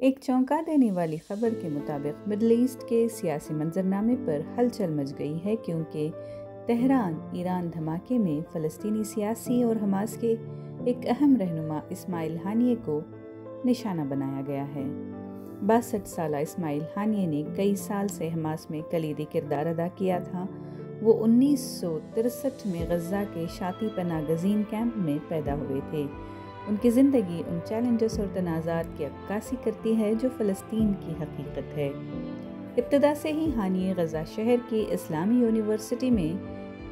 एक चौंका देने वाली खबर के मुताबिक मिडल ईस्ट के सियासी मंजरनामे पर हलचल मच गई है क्योंकि तेहरान, ईरान धमाके में फ़लस्तीनी सियासी और हमास के एक अहम रहनुमा इस्माइल हानिए को निशाना बनाया गया है। बासठ साल इस्माइल हानिए ने कई साल से हमास में कलीदी किरदार अदा किया था। वो उन्नीस में गज़ा के शाती पना गजीन कैंप में पैदा हुए थे। उनकी ज़िंदगी उन चैलेंजेस और तनाज़ात की अक्कासी करती है जो फ़लस्तीन की हकीकत है। इब्तदा से ही हानिय गज़ा शहर की इस्लामी यूनिवर्सिटी में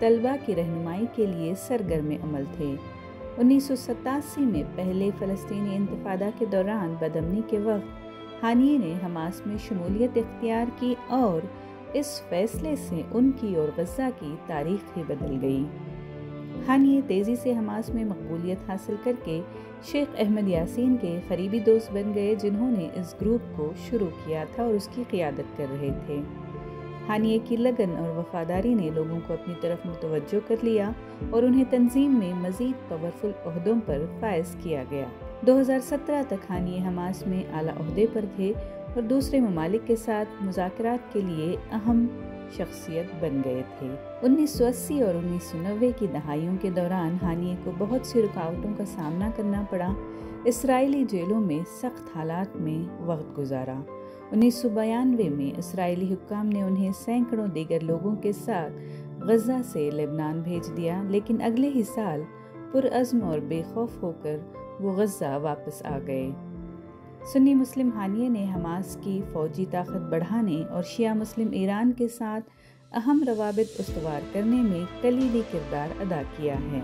तलबा की रहनुमाई के लिए सरगर्म अमल थे। उन्नीस सौ सतासी में पहले फ़लस्तीनी इंतफादा के दौरान बदमनी के वक्त हानिए ने हमास में शमूलियत इख्तियार की और इस फैसले से उनकी और गज़ा की तारीख ही बदल गई। हानिए तेज़ी से हमास में मकबूलियत हासिल करके शेख अहमद यासीन के करीबी दोस्त बन गए, जिन्होंने इस ग्रुप को शुरू किया था और उसकी क़ियादत कर रहे थे। हानिए की लगन और वफादारी ने लोगों को अपनी तरफ़ मुतवजो कर लिया और उन्हें तंजीम में मज़ीद पावरफुल अहदों पर फायज किया गया। 2017 तक हानिए हमास में आला अहदे पर थे और दूसरे ममालिक के साथ मुजाकर के लिए अहम शख्सियत बन गए थे। 1980 और 1990 की दहाइयों के दौरान हानिए को बहुत सी रुकावटों का सामना करना पड़ा। इसराइली जेलों में सख्त हालात में वक्त गुजारा। उन्नीस सौ बयानवे में इसराइली हुक्काम ने उन्हें सैकड़ों दीगर लोगों के साथ गज़ा से लेबनान भेज दिया, लेकिन अगले ही साल पुरज़म और बेखौफ होकर वो गज़ा वापस आ गए। सुन्नी मुस्लिम हानिए ने हमास की फ़ौजी ताकत बढ़ाने और शिया मुस्लिम ईरान के साथ अहम रवाबित उसवार करने में कलीदी किरदार अदा किया है।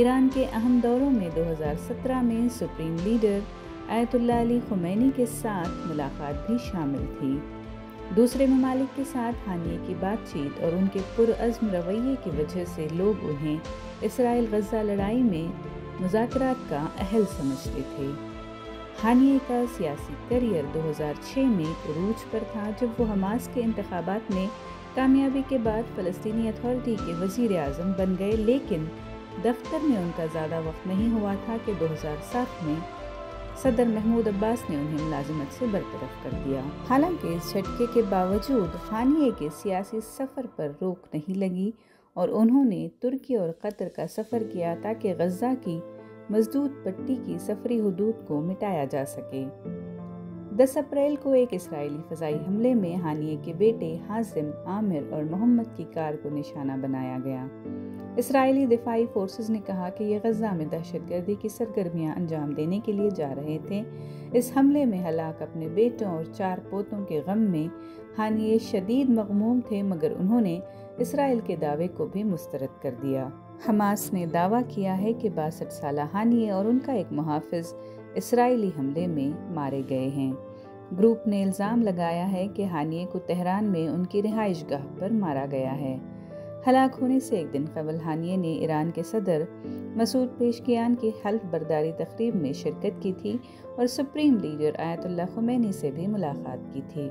ईरान के अहम दौरों में 2017 में supreme leader Ayatollah Ali Khamenei के साथ मुलाकात भी शामिल थी। दूसरे ममालिक के साथ हानिए की बातचीत और उनके पुरज़म रवैये की वजह से लोग उन्हें इसराइल गज़ा लड़ाई में मुजाकर का अहल समझते थे। हानिए का सियासी करियर 2006 में रूज पर था, जब वो हमास के इंतबात में कामयाबी के बाद फ़लस्तनी अथॉरिटी के वज़ी अजम बन गए, लेकिन दफ्तर में उनका ज़्यादा वक्त नहीं हुआ था कि 2007 में सदर महमूद अब्बास ने उन्हें मुलाजमत से बरतरफ कर दिया। हालाँकि इस झटके के बावजूद हानिए के सियासी सफ़र पर रोक नहीं लगी और उन्होंने तुर्की और कतर का सफ़र किया ताकि गज़ा की मजदूद पट्टी की सफरी हदूद को मिटाया जा सके। 10 अप्रैल को एक इसराइली फजाई हमले में हानिए के बेटे हाजिम, आमिर और मोहम्मद की कार को निशाना बनाया गया। इसराइली दिफाई फोर्सेस ने कहा कि ये गज़ा में दहशतगर्दी की सरगर्मियाँ अंजाम देने के लिए जा रहे थे। इस हमले में हलाक अपने बेटों और चार पोतों के गम में हानिए शदीद मगमूम थे, मगर उन्होंने इसराइल के दावे को भी मुस्तरद कर दिया। हमास ने दावा किया है कि बासठ साल हानिए और उनका एक मुहाफ़ इसराइली हमले में मारे गए हैं। ग्रुप ने इल्ज़ाम लगाया है कि हानिए को तेहरान में उनकी रिहाइश गाह पर मारा गया है। हलाक होने से एक दिन कबल हानिए ने ईरान के सदर मसूद पेशकियान की हल्फ बर्दारी तकरीब में शिरकत की थी और सुप्रीम लीडर आयतुल्ला खुमैनी से भी मुलाकात की थी।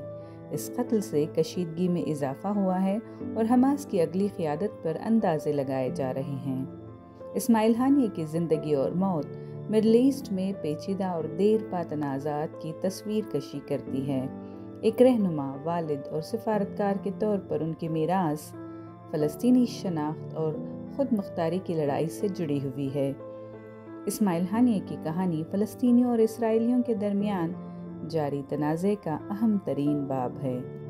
इस कत्ल से कशीदगी में इजाफा हुआ है और हमास की अगली क़्यादत पर अंदाजे लगाए जा रहे हैं। इसमाइल हानिया की ज़िंदगी और मौत मिडल ईस्ट में पेचीदा और देर पा तनाज़ात की तस्वीर कशी करती है। एक रहनुमा, वालिद और सफारतकार के तौर पर उनकी मीरास फ़लस्तनी शनाख्त और ख़ुद मुख्तारी की लड़ाई से जुड़ी हुई है। इसमाइल हानिया की कहानी फ़लस्तीनियों और इसराइलियों के दरमियान जारी तनाज़े का अहम तरीन बाब है।